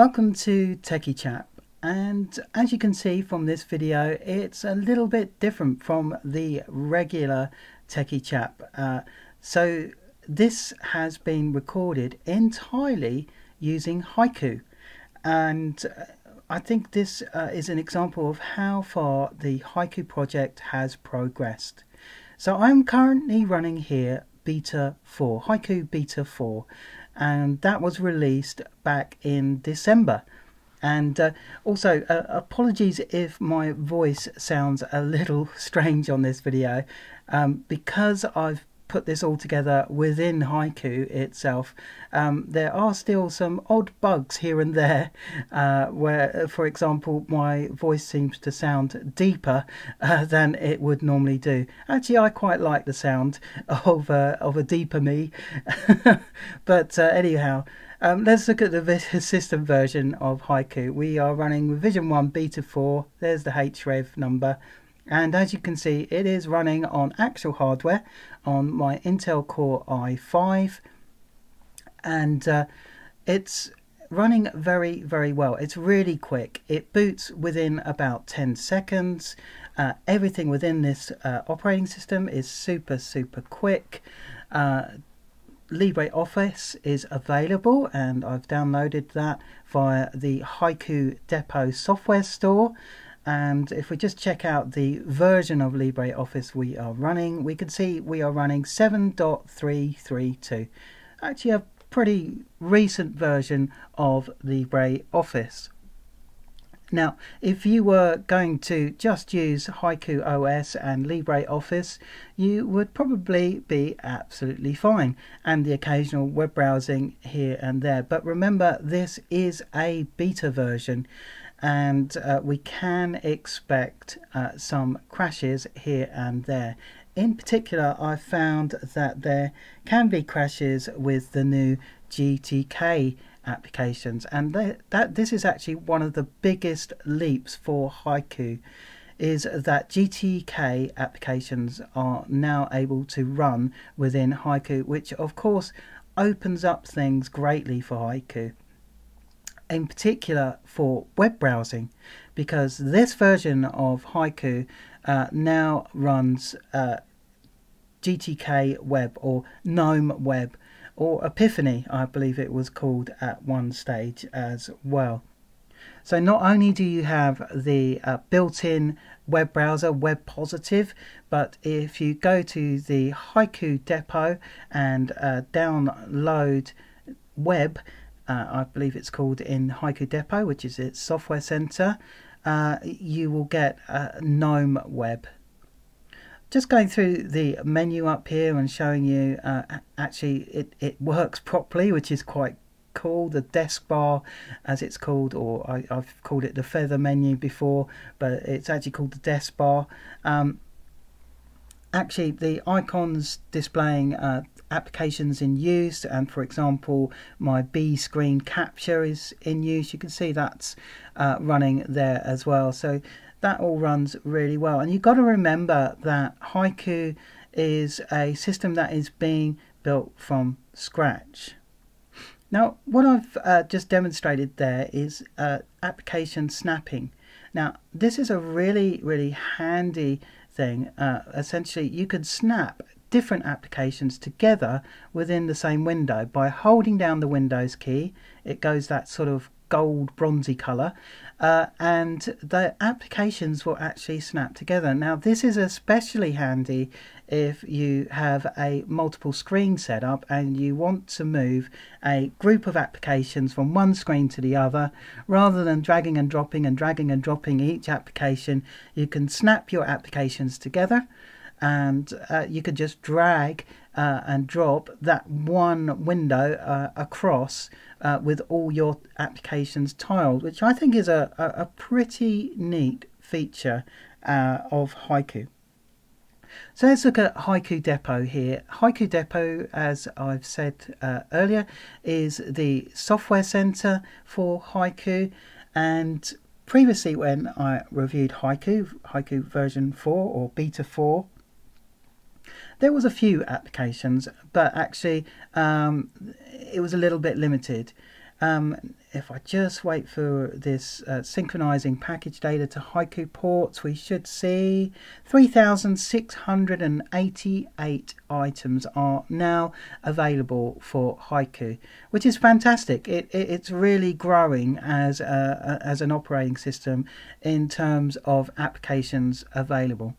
Welcome to Techie Chap and as you can see from this video it's a little bit different from the regular Techie Chap. Uh, so this has been recorded entirely using Haiku and uh, I think this uh, is an example of how far the Haiku project has progressed. So I'm currently running here Beta 4, Haiku Beta 4 and that was released back in December. And uh, also, uh, apologies if my voice sounds a little strange on this video, um, because I've put this all together within Haiku itself, um, there are still some odd bugs here and there, uh, where, for example, my voice seems to sound deeper uh, than it would normally do. Actually, I quite like the sound of uh, of a deeper me, but uh, anyhow. Um, let's look at the system version of Haiku. We are running Revision 1 Beta 4. There's the HREV number and as you can see it is running on actual hardware on my Intel Core i5 and uh, it's running very very well. It's really quick. It boots within about 10 seconds. Uh, everything within this uh, operating system is super super quick. Uh, LibreOffice is available and I've downloaded that via the Haiku Depot software store and if we just check out the version of LibreOffice we are running we can see we are running 7.332 actually a pretty recent version of LibreOffice now, if you were going to just use Haiku OS and LibreOffice, you would probably be absolutely fine, and the occasional web browsing here and there. But remember, this is a beta version, and uh, we can expect uh, some crashes here and there. In particular, I found that there can be crashes with the new GTK applications, and that this is actually one of the biggest leaps for Haiku. Is that GTK applications are now able to run within Haiku, which of course opens up things greatly for Haiku in particular for web browsing because this version of Haiku uh, now runs uh, GTK Web or GNOME Web or Epiphany, I believe it was called at one stage as well. So not only do you have the uh, built-in web browser, Web Positive, but if you go to the Haiku depot and uh, download Web, uh, I believe it's called in Haiku Depot, which is its software center, uh, you will get a GNOME Web. Just going through the menu up here and showing you uh, actually it, it works properly, which is quite cool. The desk bar, as it's called, or I, have called it the feather menu before, but it's actually called the desk bar. Um, actually, the icons displaying uh, applications in use and for example my B screen capture is in use. You can see that's uh, running there as well. So that all runs really well. And you've got to remember that Haiku is a system that is being built from scratch. Now what I've uh, just demonstrated there is uh, application snapping. Now this is a really really handy thing uh, essentially you could snap different applications together within the same window. By holding down the Windows key, it goes that sort of gold bronzy color uh, and the applications will actually snap together. Now this is especially handy if you have a multiple screen setup and you want to move a group of applications from one screen to the other. Rather than dragging and dropping and dragging and dropping each application you can snap your applications together and uh, you could just drag uh, and drop that one window uh, across uh, with all your applications tiled, which I think is a, a, a pretty neat feature uh, of Haiku. So let's look at Haiku Depot here. Haiku Depot, as I've said uh, earlier, is the software center for Haiku and previously when I reviewed Haiku, Haiku version 4 or beta 4, there was a few applications, but actually um, it was a little bit limited. um, if I just wait for this uh, synchronizing package data to Haiku ports, we should see 3,688 items are now available for Haiku, which is fantastic. It, it, it's really growing as, a, as an operating system in terms of applications available.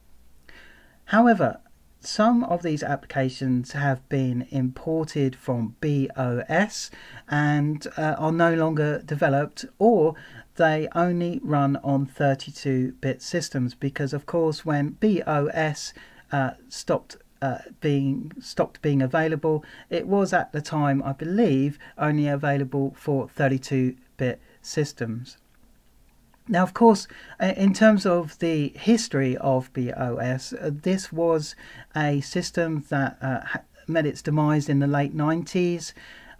However, some of these applications have been imported from BeOS and uh, are no longer developed or they only run on 32-bit systems because of course when BeOS uh, stopped uh, being stopped being available it was at the time I believe only available for 32-bit systems now, of course, uh, in terms of the history of BeOS, uh, this was a system that uh, met its demise in the late 90s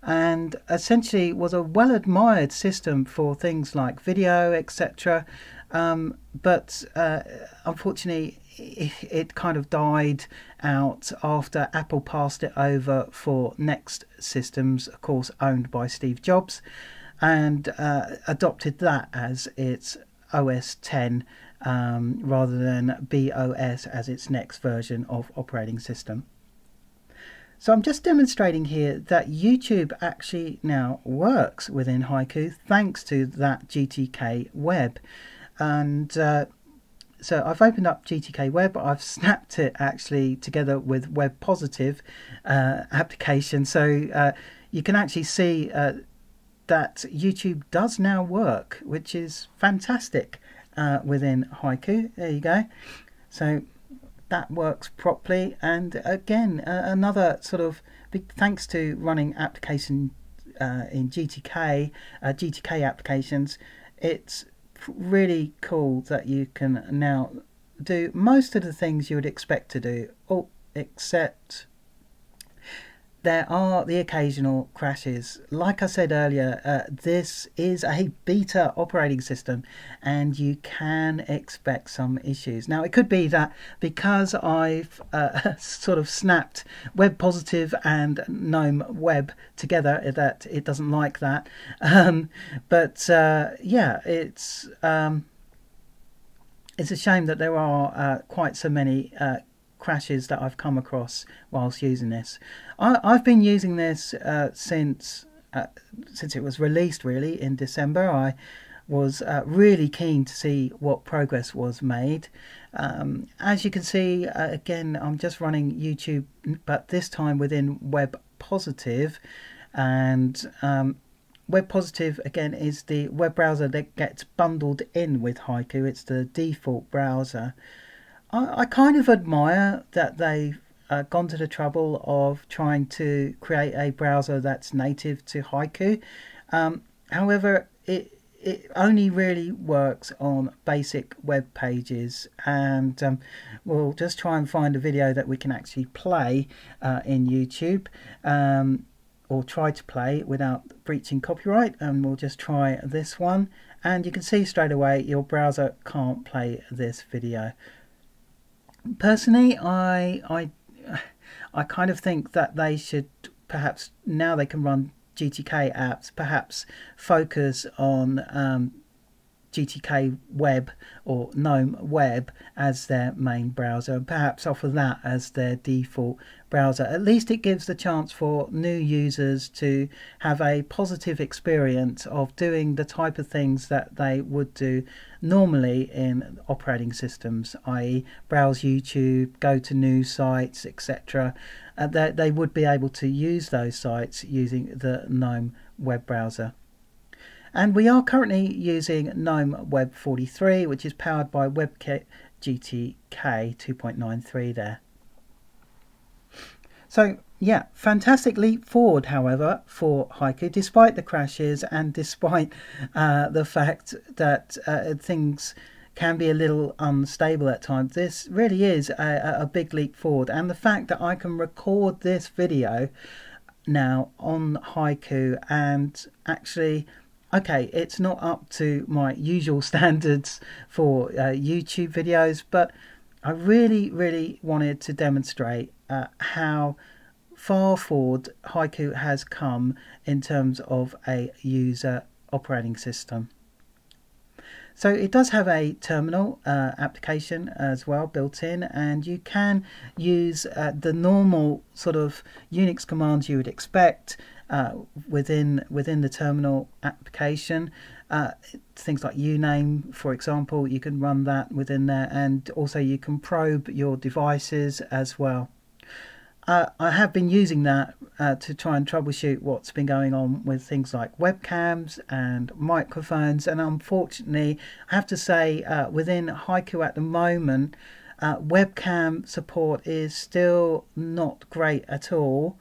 and essentially was a well admired system for things like video, etc. Um, but uh, unfortunately, it, it, kind of died out after Apple passed it over for Next Systems, of course, owned by Steve Jobs and uh, adopted that as its OS 10 um, rather than BeOS as its next version of operating system. So I'm just demonstrating here that YouTube actually now works within Haiku thanks to that GTK web. And uh, so I've opened up GTK Web. I've snapped it actually together with Web Positive uh, application. So uh, you can actually see uh, that YouTube does now work, which is fantastic uh, within Haiku. There you go. So that works properly. And again, uh, another sort of big thanks to running application uh, in GTK, uh, GTK applications. It's really cool that you can now do most of the things you would expect to do, oh, except there are the occasional crashes. Like I said earlier, uh, this is a beta operating system and you can expect some issues. Now, it could be that because I've uh, sort of snapped Web Positive and GNOME Web together, that it doesn't like that. Um, but uh, yeah, it's. Um, it's a shame that there are uh, quite so many uh, crashes that I've come across whilst using this. I, have been using this uh, since uh, since it was released really in December. I was uh, really keen to see what progress was made. Um, as you can see, uh, again, I'm just running YouTube, but this time within Web Positive, and um, Web Positive again is the web browser that gets bundled in with Haiku. It's the default browser. I, I kind of admire that they've uh, gone to the trouble of trying to create a browser that's native to Haiku. Um, however, it it only really works on basic web pages and um, we'll just try and find a video that we can actually play uh, in YouTube um, or try to play without breaching copyright and we'll just try this one and you can see straight away your browser can't play this video personally, I I I kind of think that they should perhaps now they can run GTK apps, perhaps focus on um, GTK Web or GNOME Web as their main browser and perhaps offer that as their default browser. At least it gives the chance for new users to have a positive experience of doing the type of things that they would do normally in operating systems, i.e., browse YouTube, go to news sites, etc. Uh, they, they would be able to use those sites using the GNOME web browser. And we are currently using GNOME Web 43, which is powered by WebKit GTK 2.93 there. So yeah, fantastic leap forward, however, for Haiku, despite the crashes and despite uh, the fact that uh, things can be a little unstable at times. This really is a, a big leap forward, and the fact that I can record this video now on Haiku and actually okay, it's not up to my usual standards for uh, YouTube videos, but I really, really wanted to demonstrate uh, how far forward Haiku has come in terms of a user operating system. So it does have a terminal uh, application as well built in, and you can use uh, the normal sort of Unix commands you would expect uh, within within the terminal application. Uh, things like uname, for example, you can run that within there, and also you can probe your devices as well. Uh, I have been using that uh, to try and troubleshoot what's been going on with things like webcams and microphones. And unfortunately, I have to say, uh, within Haiku at the moment, uh, webcam support is still not great at all.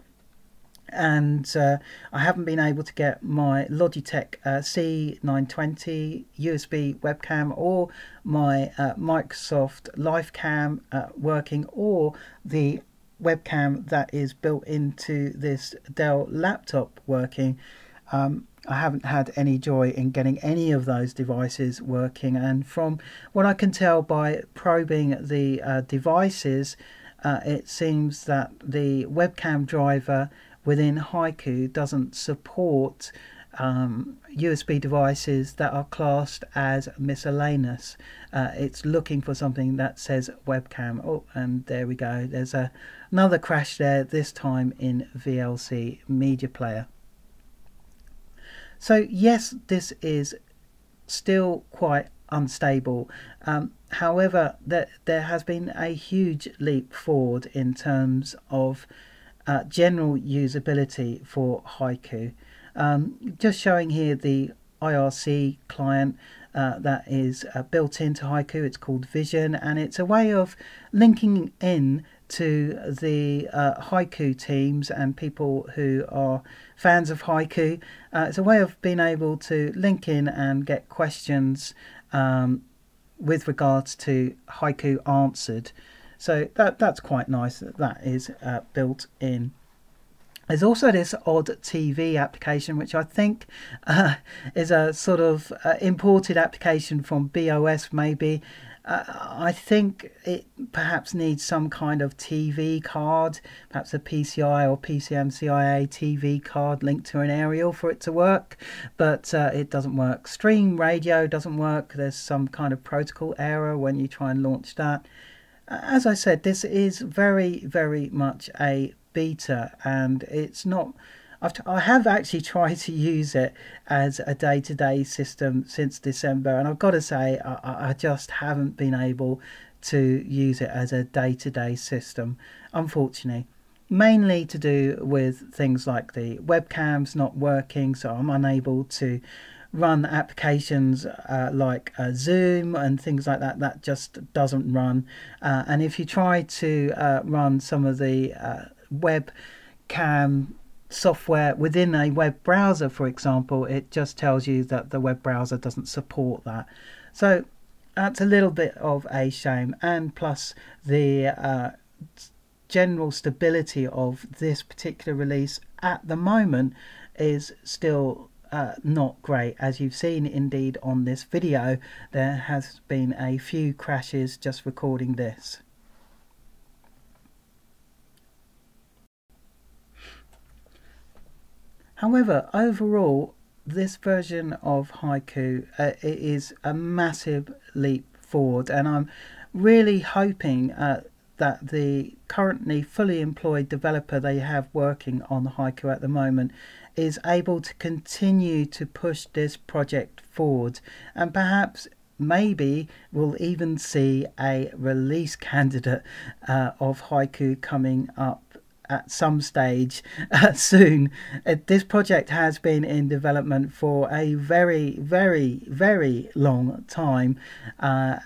And uh, I haven't been able to get my Logitech uh, C920 USB webcam or my Microsoft LifeCam working or the webcam that is built into this Dell laptop working. Um, I haven't had any joy in getting any of those devices working, and from what I can tell by probing the uh, devices, uh, it seems that the webcam driver within Haiku doesn't support um, USB devices that are classed as miscellaneous. Uh, it's looking for something that says webcam. Oh, and there we go. There's a, another crash there, this time in VLC Media Player. So yes, this is still quite unstable. Um, however, there, there has been a huge leap forward in terms of uh, general usability for Haiku. Um, just showing here the IRC client uh, that is uh, built into Haiku. It's called Vision, and it's a way of linking in to the uh, Haiku teams and people who are fans of Haiku. Uh, it's a way of being able to link in and get questions um, with regards to Haiku answered. So that that's quite nice that that is uh, built in. There's also this odd TV application, which I think uh, is a sort of uh, imported application from BeOS, maybe. Uh, I think it perhaps needs some kind of TV card, perhaps a PCI or PCMCIA TV card linked to an aerial for it to work, but uh, it doesn't work. Stream radio doesn't work. There's some kind of protocol error when you try and launch that. As I said, this is very, very much a beta and it's not I've t- I have actually tried to use it as a day to day system since December, and I've got to say, I, I just haven't been able to use it as a day to day system, unfortunately. Mainly to do with things like the webcams not working, so I'm unable to run applications uh, like uh, Zoom and things like that. That just doesn't run. Uh, and if you try to uh, run some of the uh, webcam software within a web browser, for example, it just tells you that the web browser doesn't support that. So that's a little bit of a shame. And plus, the uh, general stability of this particular release at the moment is still uh, not great. As you've seen indeed on this video, there has been a few crashes just recording this. However, overall, this version of Haiku uh, is a massive leap forward, and I'm really hoping uh, that the currently fully employed developer they have working on Haiku at the moment is able to continue to push this project forward and perhaps maybe we'll even see a release candidate uh, of Haiku coming up at some stage uh, soon. Uh, this project has been in development for a very, very, very long time. Uh,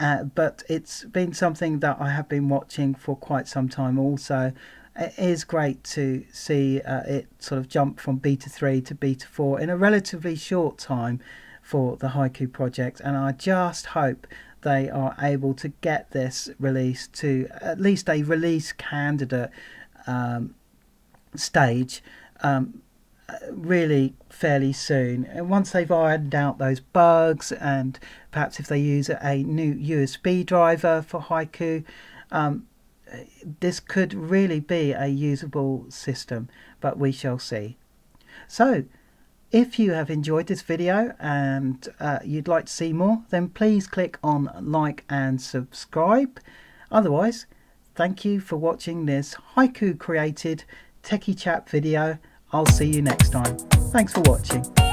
uh, but it's been something that I have been watching for quite some time also. It is great to see uh, it sort of jump from beta 3 to beta 4 in a relatively short time for the Haiku project, and I just hope they are able to get this released to at least a release candidate um, stage um, really fairly soon. And once they've ironed out those bugs, and perhaps if they use a new USB driver for Haiku, um, this could really be a usable system, but we shall see. So, if you have enjoyed this video and uh, you'd like to see more, then please click on like and subscribe. Otherwise, thank you for watching this Haiku created Techie Chap video. I'll see you next time. Thanks for watching.